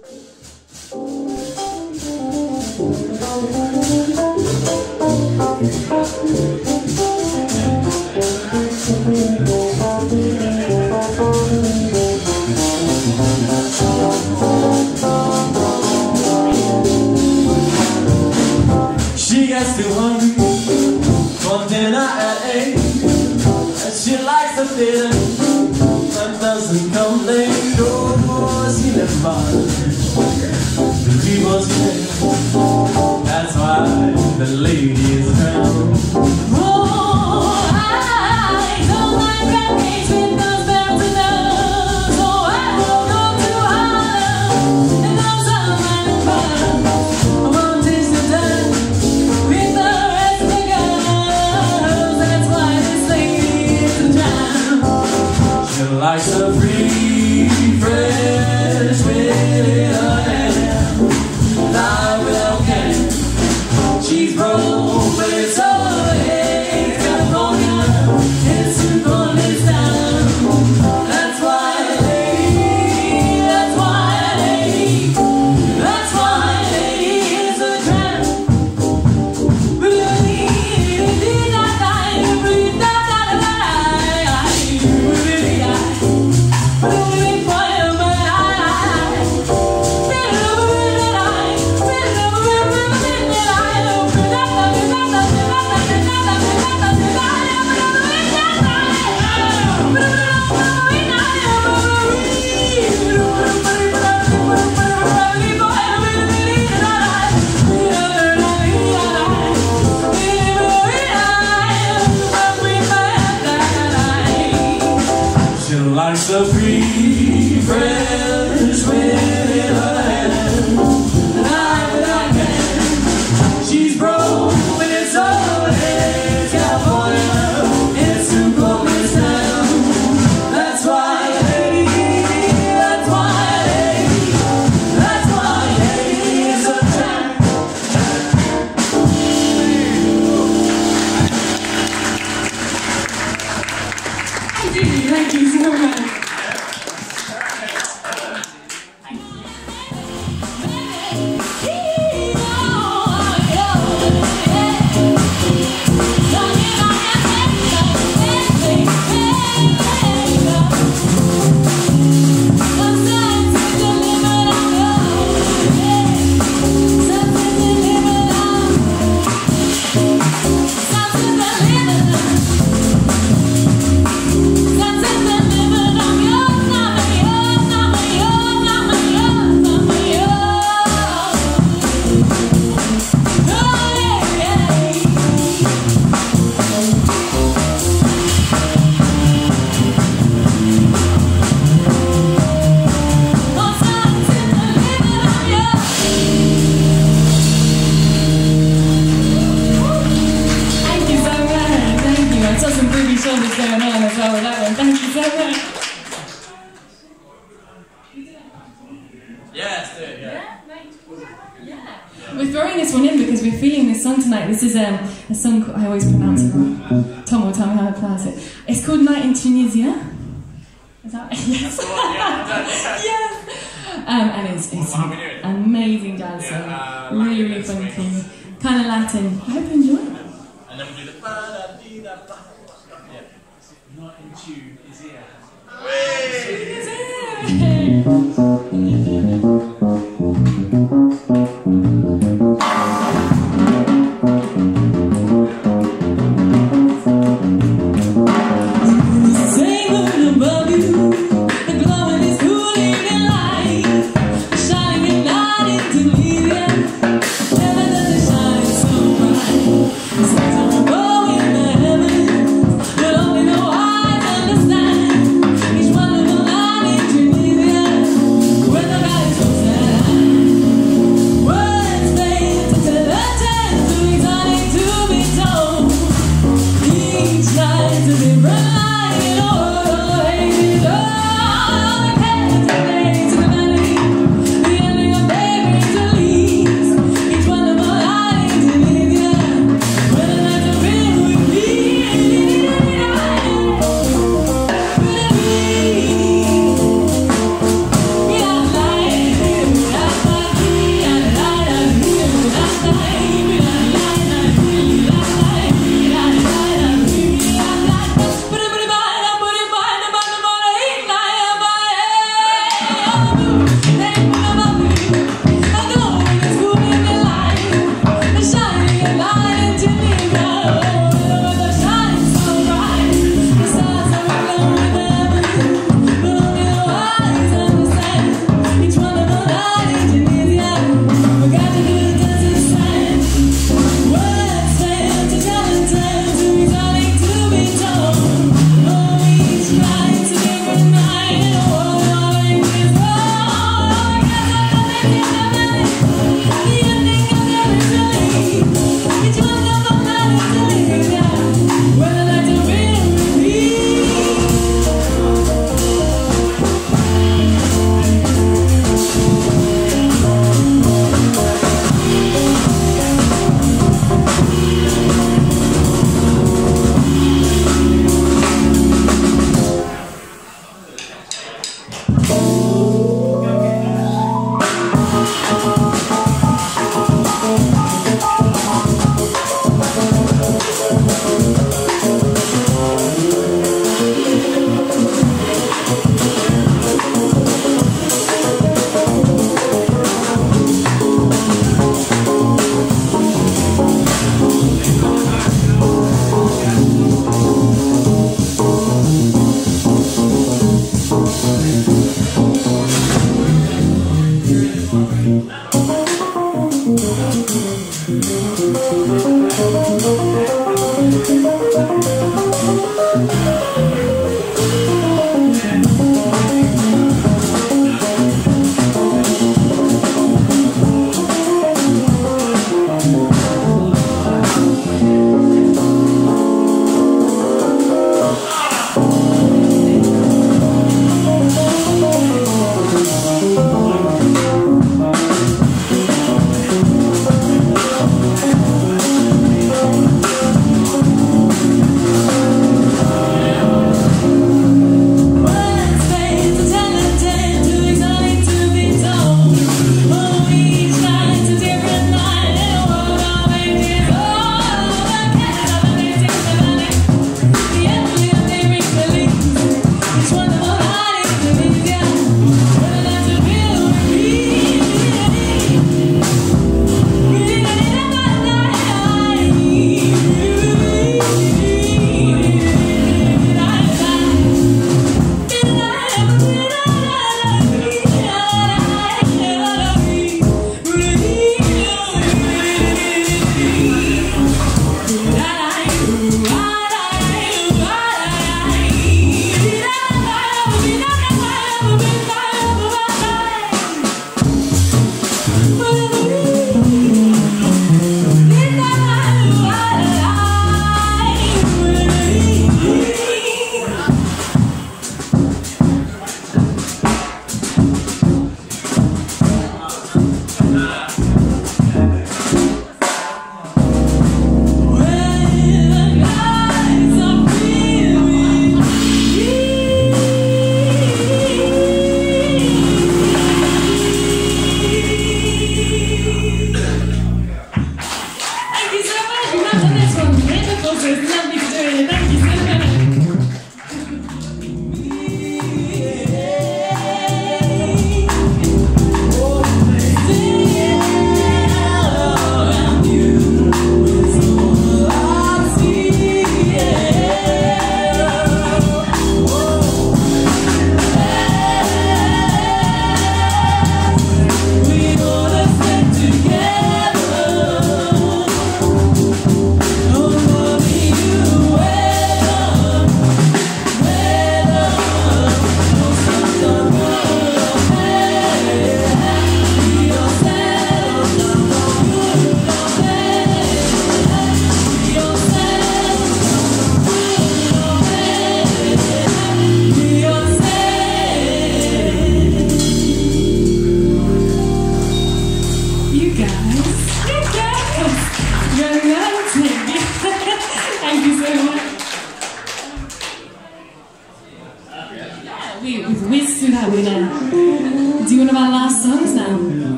She gets too hungry for dinner at eight, and she likes the theater. That's why the ladies around. song tonight. This is um, a song I always pronounce it wrong. Tom will tell me how to pronounce it. It's called Night in Tunisia. Is that yes? Oh, yeah. Um, and it's, it's an amazing dance song. Yeah, uh, really, really funky, kind of Latin. I hope you enjoy it. And then we do the. We,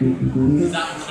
That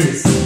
Well,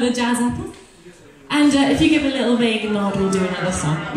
the Jazz Apple. And uh, if you give a little vague nod, we'll do another song.